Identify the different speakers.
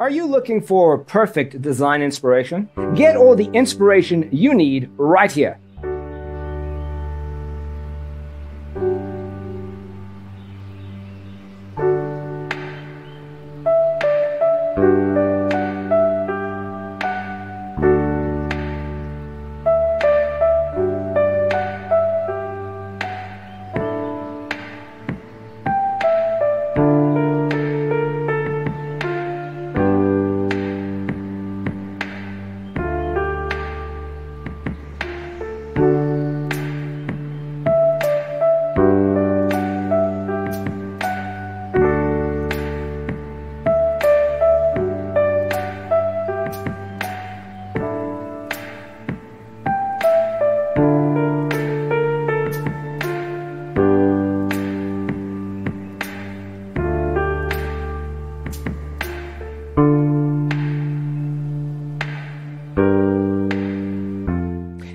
Speaker 1: Are you looking for perfect design inspiration? Get all the inspiration you need right here.